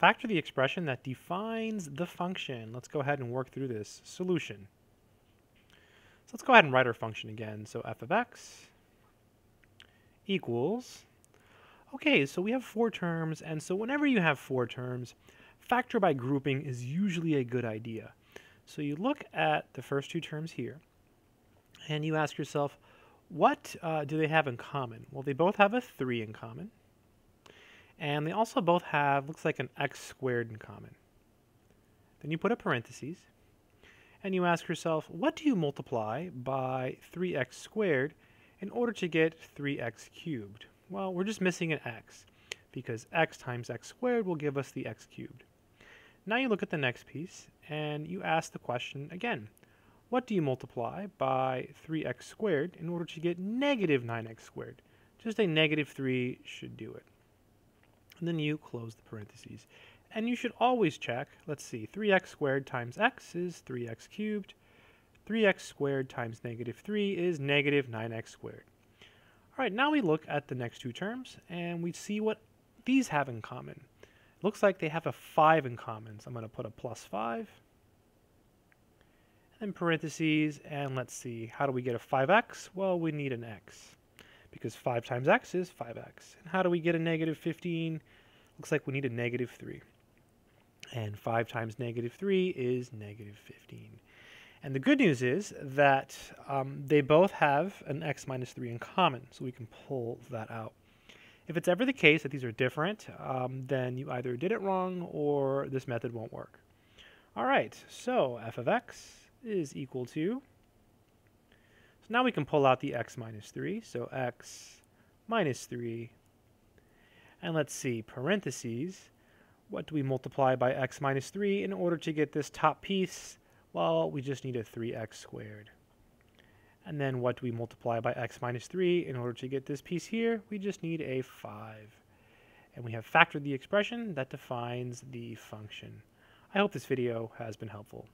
Factor the expression that defines the function. Let's go ahead and work through this. Solution. So let's go ahead and write our function again. So f of x equals, okay, so we have four terms, and so whenever you have four terms, factor by grouping is usually a good idea. So you look at the first two terms here, and you ask yourself, what uh, do they have in common? Well, they both have a 3 in common. And they also both have, looks like an x squared in common. Then you put a parenthesis, and you ask yourself, what do you multiply by 3x squared in order to get 3x cubed? Well, we're just missing an x, because x times x squared will give us the x cubed. Now you look at the next piece, and you ask the question again, what do you multiply by 3x squared in order to get negative 9x squared? Just a negative 3 should do it. And then you close the parentheses. And you should always check, let's see, 3x squared times x is 3x cubed. 3x squared times negative 3 is negative 9x squared. All right, now we look at the next two terms, and we see what these have in common. It looks like they have a 5 in common, so I'm going to put a plus 5 in parentheses, and let's see, how do we get a 5x? Well, we need an x, because 5 times x is 5x. And how do we get a negative 15? Looks like we need a negative 3. And 5 times negative 3 is negative 15. And the good news is that um, they both have an x minus 3 in common, so we can pull that out. If it's ever the case that these are different, um, then you either did it wrong or this method won't work. All right, so f of x is equal to, now we can pull out the x minus 3, so x minus 3, and let's see, parentheses, what do we multiply by x minus 3 in order to get this top piece? Well, we just need a 3x squared. And then what do we multiply by x minus 3 in order to get this piece here? We just need a 5. And we have factored the expression that defines the function. I hope this video has been helpful.